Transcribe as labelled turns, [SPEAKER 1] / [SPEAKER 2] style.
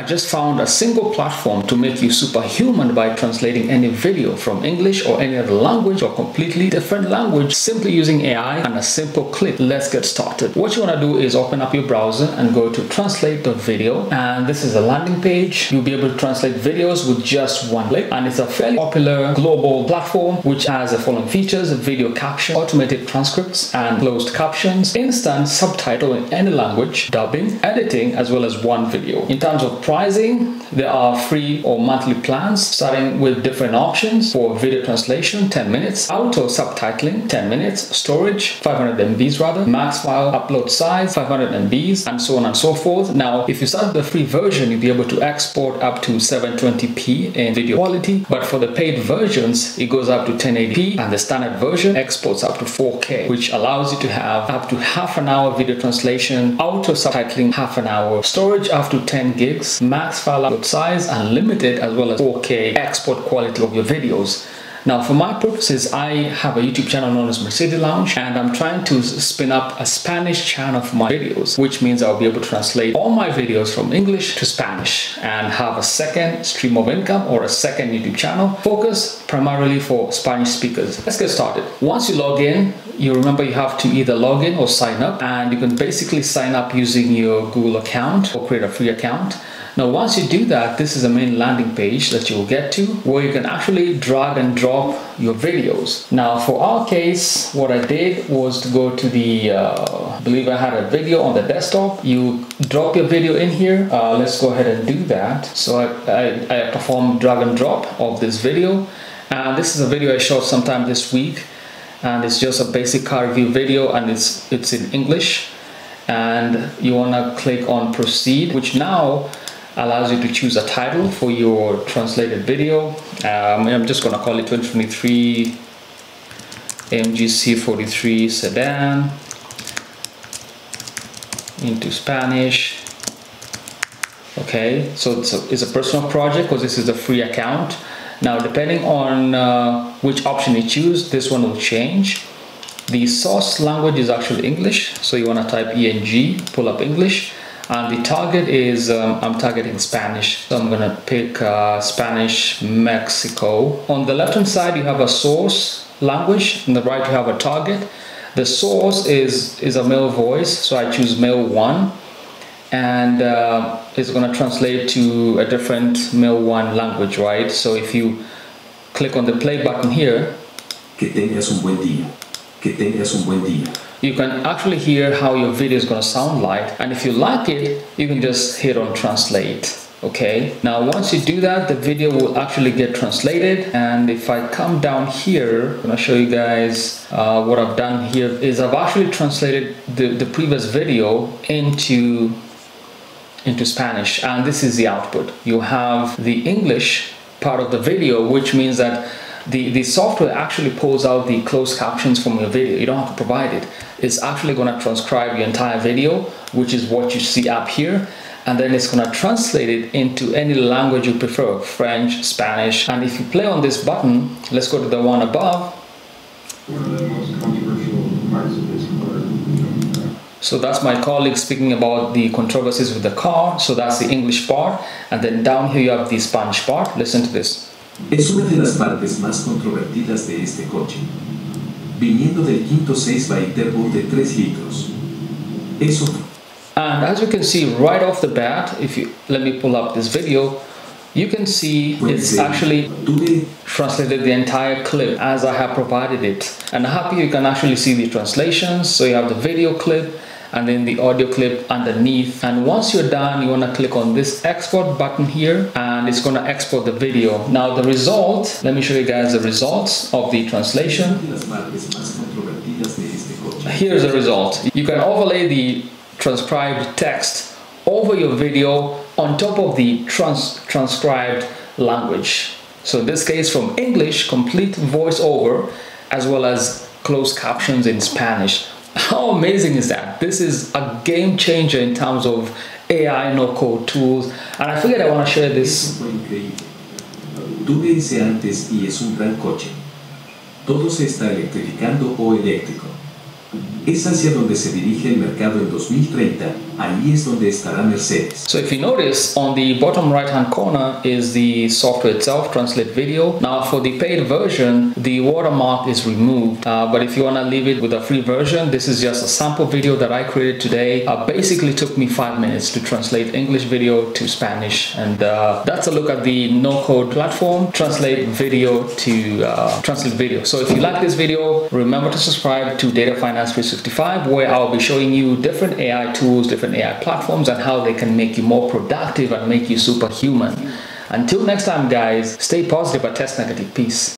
[SPEAKER 1] I just found a single platform to make you superhuman by translating any video from English or any other language or completely different language simply using AI and a simple click. Let's get started. What you want to do is open up your browser and go to Translate.Video and this is a landing page. You'll be able to translate videos with just one click and it's a fairly popular global platform which has the following features, video caption, automated transcripts and closed captions, instant subtitle in any language, dubbing, editing as well as one video. In terms of pricing, there are free or monthly plans starting with different options for video translation 10 minutes, auto subtitling 10 minutes, storage 500 MBs rather, max file upload size 500 MBs, and so on and so forth. Now, if you start the free version, you'll be able to export up to 720p in video quality, but for the paid versions, it goes up to 1080p, and the standard version exports up to 4K, which allows you to have up to half an hour video translation, auto subtitling half an hour, storage up to 10 gigs, max file upload size, unlimited as well as 4K export quality of your videos. Now for my purposes, I have a YouTube channel known as Mercedes Lounge and I'm trying to spin up a Spanish channel for my videos, which means I'll be able to translate all my videos from English to Spanish and have a second stream of income or a second YouTube channel focused primarily for Spanish speakers. Let's get started. Once you log in, you remember you have to either log in or sign up and you can basically sign up using your Google account or create a free account now, once you do that, this is the main landing page that you'll get to where you can actually drag and drop your videos. Now, for our case, what I did was to go to the, uh, believe I had a video on the desktop. You drop your video in here. Uh, let's go ahead and do that. So I, I, I performed drag and drop of this video. And this is a video I shot sometime this week. And it's just a basic car review video and it's, it's in English. And you wanna click on proceed, which now allows you to choose a title for your translated video. Um, I'm just going to call it 2023 AMG C43 sedan into Spanish. Okay, so it's a, it's a personal project because this is a free account. Now, depending on uh, which option you choose, this one will change. The source language is actually English, so you want to type ENG, pull up English and the target is um, I'm targeting Spanish so I'm gonna pick uh, Spanish Mexico. On the left hand side you have a source language. On the right you have a target. The source is is a male voice so I choose male 1 and uh, it's going to translate to a different male 1 language right? So if you click on the play button here
[SPEAKER 2] que tengas un buen día. Que tengas un buen día
[SPEAKER 1] you can actually hear how your video is going to sound like and if you like it you can just hit on translate okay? Now once you do that the video will actually get translated and if I come down here I'm gonna show you guys uh, what I've done here is I've actually translated the, the previous video into into Spanish and this is the output. You have the English part of the video which means that the, the software actually pulls out the closed captions from your video. You don't have to provide it. It's actually going to transcribe your entire video, which is what you see up here. And then it's going to translate it into any language you prefer, French, Spanish. And if you play on this button, let's go to the one above. So that's my colleague speaking about the controversies with the car. So that's the English part. And then down here you have the Spanish part. Listen to this.
[SPEAKER 2] Es una de las partes más controvertidas de este coche. Viniendo del quinto 6 biturbo de 3 litros. Eso.
[SPEAKER 1] And as you can see right off the bat, if you let me pull up this video, you can see it's actually translated the entire clip as I have provided it. And happy you can actually see the translations. So you have the video clip and then the audio clip underneath and once you're done you want to click on this export button here and it's going to export the video. Now the result let me show you guys the results of the translation. Here's the result. You can overlay the transcribed text over your video on top of the trans transcribed language. So in this case from English complete voiceover as well as closed captions in Spanish how amazing is that? This is a game changer in terms of AI no code tools. And I figured I want to share this.
[SPEAKER 2] Tuve ese antes y es un gran coche. Todo se está electrificando o eléctrico. Es hacia donde se dirige el mercado en 2030, ahí es donde estará Mercedes.
[SPEAKER 1] So if you notice, on the bottom right hand corner is the software itself, Translate Video. Now for the paid version, the watermark is removed. Uh, but if you want to leave it with a free version, this is just a sample video that I created today. Uh, basically took me five minutes to translate English video to Spanish. And uh, that's a look at the no code platform, translate video to uh, translate video. So if you like this video, remember to subscribe to Data Finance 365 where I'll be showing you different AI tools, different AI platforms and how they can make you more productive and make you superhuman. Until next time guys, stay positive but test negative. Peace.